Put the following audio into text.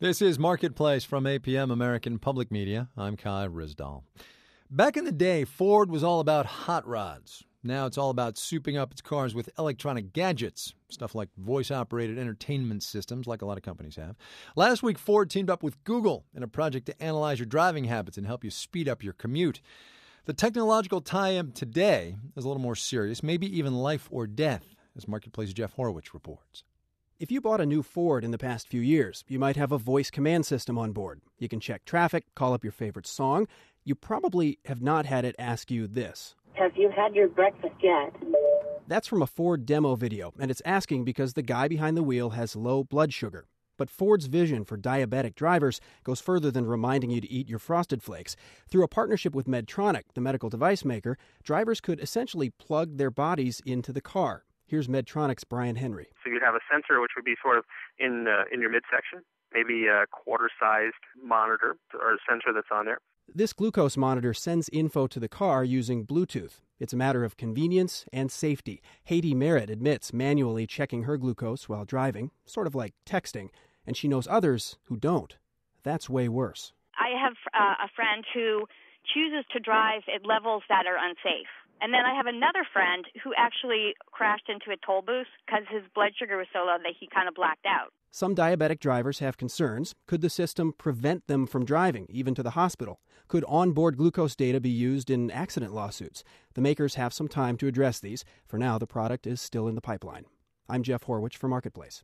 This is Marketplace from APM American Public Media. I'm Kai Ryssdal. Back in the day, Ford was all about hot rods. Now it's all about souping up its cars with electronic gadgets, stuff like voice operated entertainment systems, like a lot of companies have. Last week, Ford teamed up with Google in a project to analyze your driving habits and help you speed up your commute. The technological tie in today is a little more serious, maybe even life or death, as Marketplace Jeff Horwitz reports. If you bought a new Ford in the past few years, you might have a voice command system on board. You can check traffic, call up your favorite song. You probably have not had it ask you this Have you had your breakfast yet? That's from a Ford demo video, and it's asking because the guy behind the wheel has low blood sugar. But Ford's vision for diabetic drivers goes further than reminding you to eat your frosted flakes. Through a partnership with Medtronic, the medical device maker, drivers could essentially plug their bodies into the car. Here's Medtronic's Brian Henry. So you'd have a sensor which would be sort of in uh, in your midsection, maybe a quarter-sized monitor or a sensor that's on there. This glucose monitor sends info to the car using Bluetooth. It's a matter of convenience and safety. Haiti Merritt admits manually checking her glucose while driving, sort of like texting, and she knows others who don't. That's way worse. I have uh, a friend who chooses to drive at levels that are unsafe. And then I have another friend who actually crashed into a toll booth because his blood sugar was so low that he kind of blacked out. Some diabetic drivers have concerns. Could the system prevent them from driving, even to the hospital? Could onboard glucose data be used in accident lawsuits? The makers have some time to address these. For now, the product is still in the pipeline. I'm Jeff Horwitz for Marketplace.